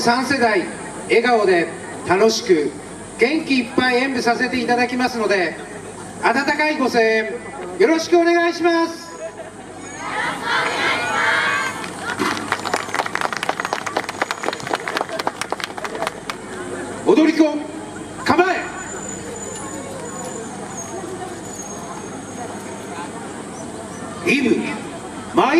3世代笑顔で楽しく元気いっぱい演舞させていただきますので温かいご声援よろしくお願いします。踊り子構え。イブ参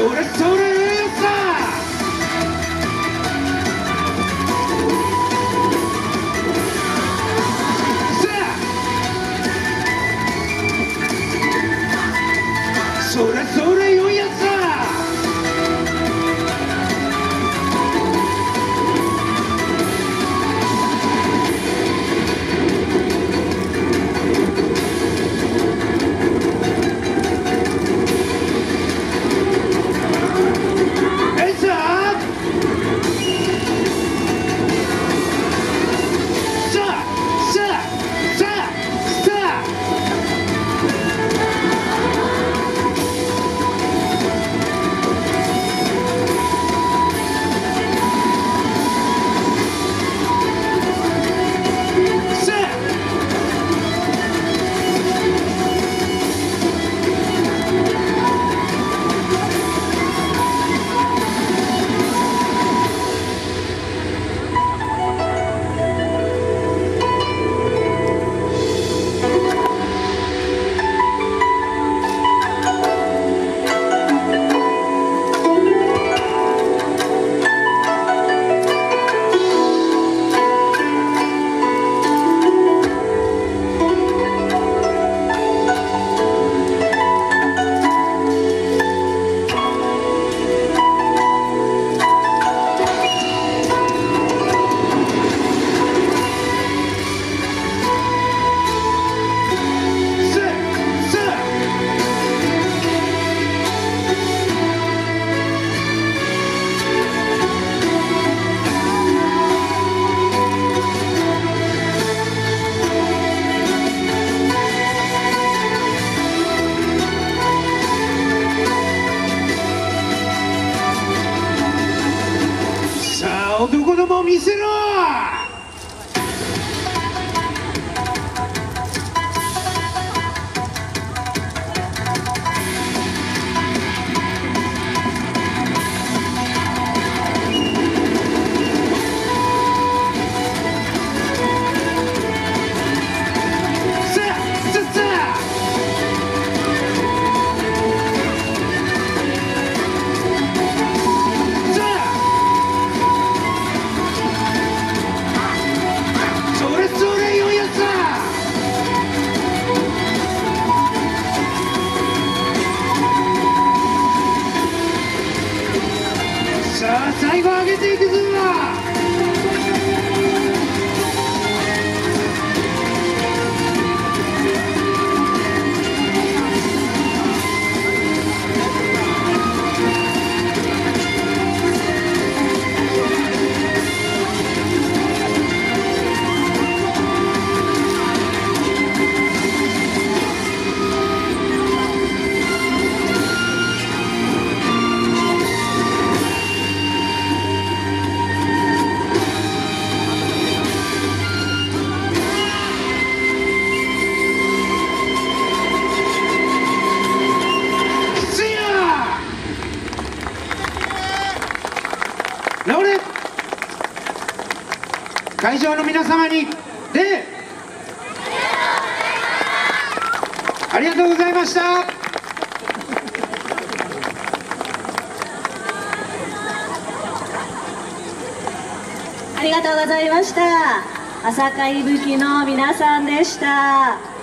それそれささあそれそれを見せろ最後上げていくぞ直れ会場の皆様に礼ありがとうございましたありがとうございました。朝霞いぶきの皆さんでした